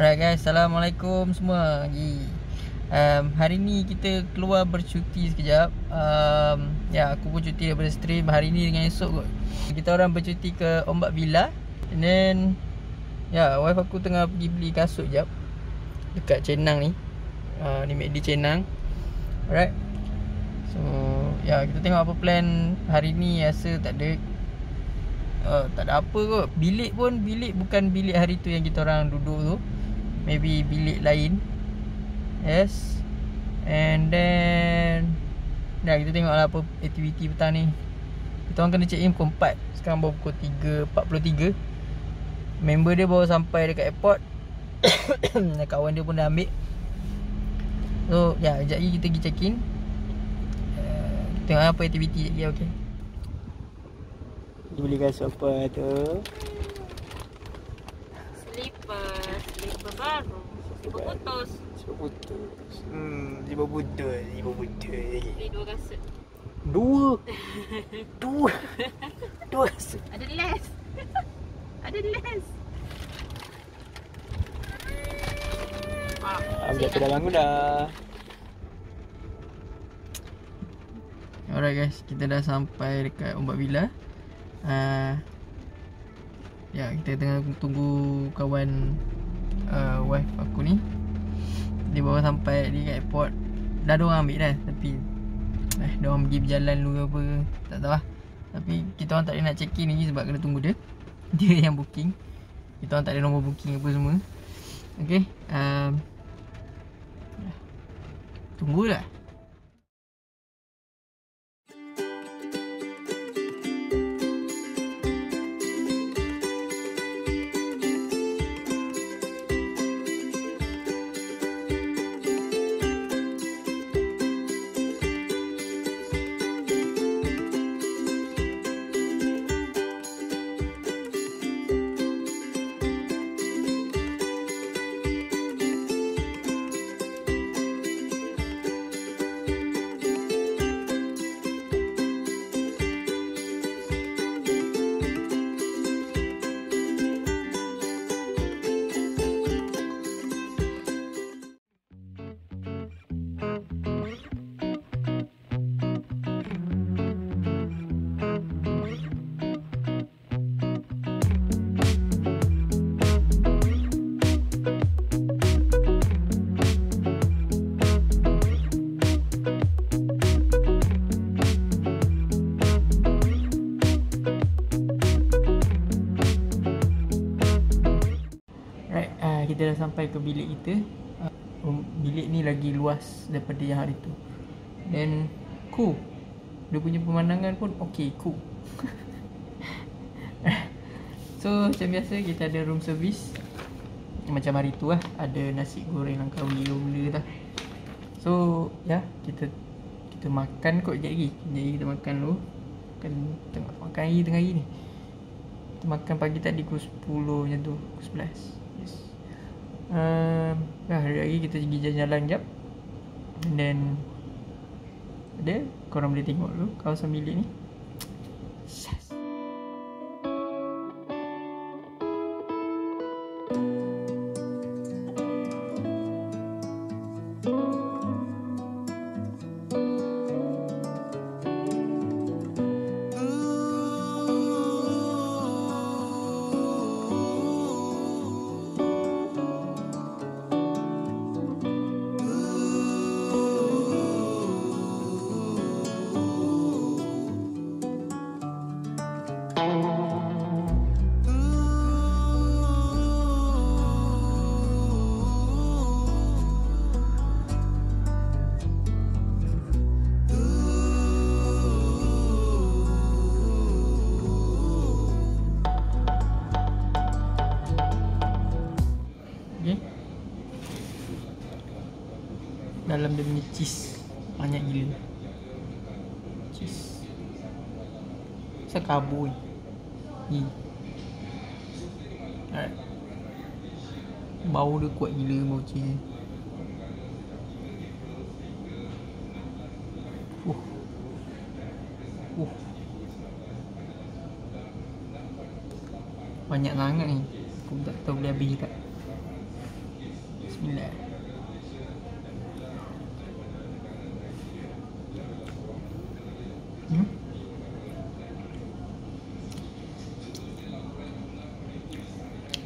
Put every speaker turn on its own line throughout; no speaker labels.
Alright guys, Assalamualaikum semua. Um, Hari ni kita keluar bercuti sekejap. Um, Ya, aku pun cuti daripada stream. Hari ni dengan esok kot. Kita orang bercuti ke Ombak Villa. And then Ya, wife aku tengah pergi beli kasut jap. Dekat Cenang ni. Uh, Ni McD Cenang Alright. So, ya kita tengok apa plan hari ni. Rasa tak ada uh, Tak ada apa kot. Bilik pun, bilik bukan bilik hari tu yang kita orang duduk tu Maybe bilik lain. Yes. And then Dah kita tengok lah apa aktiviti petang ni. Kita orang kena check in pukul 4 Sekarang baru pukul 3.43 Member dia baru sampai dekat airport. Kawan dia pun dah ambil. So ya sekejap lagi kita pergi check in. Uh, tengok apa aktiviti sekejap lagi okay. Beli kasut apa tu
Slipper, slipper baru. Slipper putus.
Sebab putus Hmm, sebab putus Sebab putus
Beli dua kasut.
Dua Dua Dua kasut
Ada les. Ada les. Ah,
Ambil ke dalam guna Alright guys, kita dah sampai dekat Ombak Villa uh, Ya, kita tengah tunggu kawan uh, wife aku ni. Dia baru sampai di airport. Dah ada orang ambil dah Tapi Eh, dia orang pergi berjalan dulu ke apa Tak tahu lah. Tapi kita orang tak boleh nak check in lagi sebab kena tunggu dia. Dia yang booking. Kita orang tak ada nombor booking apa semua. Okay um, Tunggulah. Right, kita dah sampai ke bilik kita. Uh, um, bilik ni lagi luas daripada yang hari tu. Dan cool. Dia punya pemandangan pun okay, cool. so, macam biasa kita ada room service. Macam hari tu lah, ada nasi goreng langkawi benda tak. So, ya, yeah, kita kita makan kot sekejap lagi. Sekejap lagi kita makan dulu. Makan tengah makan lagi tengah hari ni. Kita makan pagi tadi pukul 10 macam tu, pukul 11. Dah hari lagi kita pergi jalan-jalan jap. And then ada korang boleh tengok dulu kawasan bilik ni. Yes. Okay. Dalam dia punya cheese Banyak gila. Cheese. Saya kabur ni. Alright. Bau dia kuat gila bau cheese. Banyak sangat ni. Aku tak tahu boleh habis tak Hmm?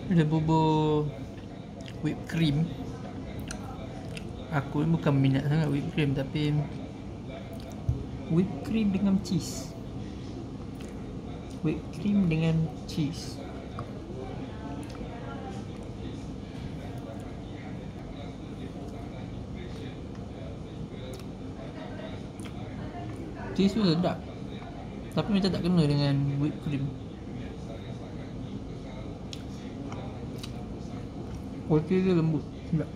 Ada bubur whipped cream. Aku ni bukan minat sangat whipped cream tapi whipped cream dengan cheese. Whipped cream dengan cheese. Cheese tu sedap. Tapi macam tak kena dengan whipped cream. Kualiti dia lembut. Sedap.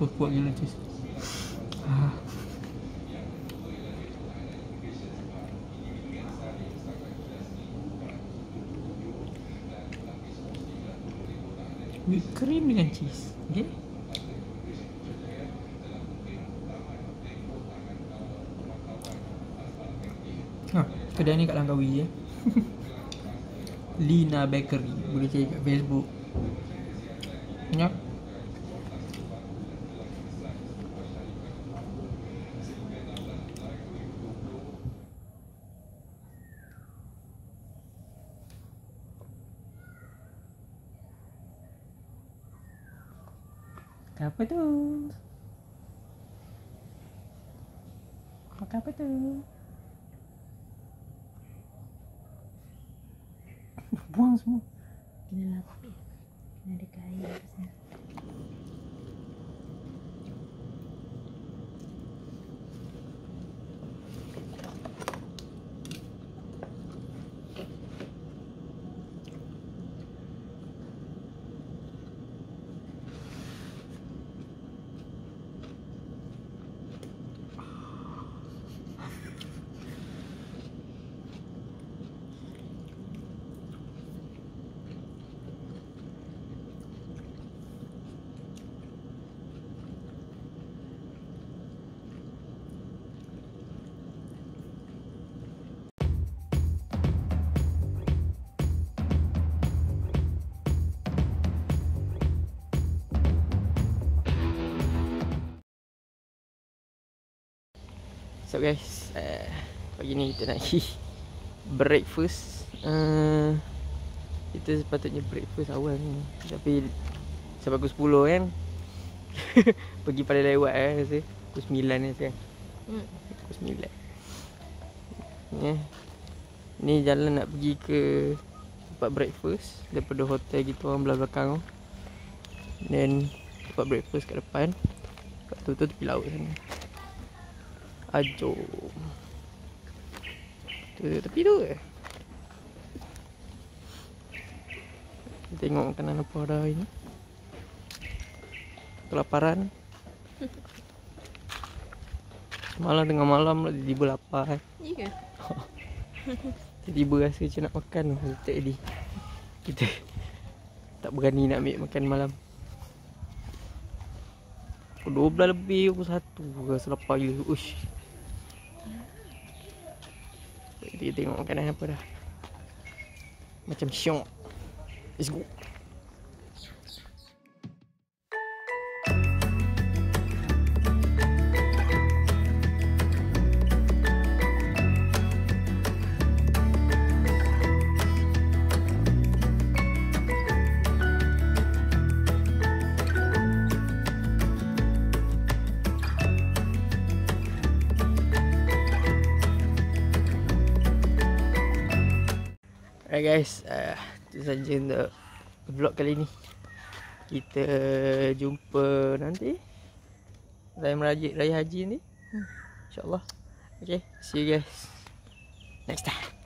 Oh, kuat gila cheese Whipped cream dengan cheese Okay? Ha, kedai ni kat Langkawi je Lina Bakery Boleh cari kat Facebook. Ya Apa tu? Makan apa tu? Buang semua
Kena lapis. Kena ada kain kat
So guys. Uh, Pagi ni kita nak pergi Breakfast. Uh, Kita sepatutnya breakfast awal ni. Tapi Sampai pukul 10 kan? Pergi pada lewat eh rasa. Pukul 9 ni sekarang.
Hmm.
Pukul 9 yeah. Ni jalan nak pergi ke Tempat breakfast Daripada hotel kita orang belah belakang tu. Then Tempat breakfast kat depan. Kat tu tu tepi laut sana Ajo Tu tepi tu ke? Kita Tengok makanan apa ada hari ni. Kelaparan. Malam tengah malam lah tiba-tiba lapar kan
Ya ke?
Tiba-tiba rasa macam nak makan tu Tak jadi. Kita Tak berani nak ambil makan malam. Pukul 12 lebih Pukul 1 Rasa lapar gila. Uish Kita tengok makanan apa dah. Macam syok. Let's go Alright guys, uh, itu saja untuk vlog kali ni. Kita jumpa nanti Raya Merajik Raya Haji ni. InsyaAllah. Okay, see you guys next time.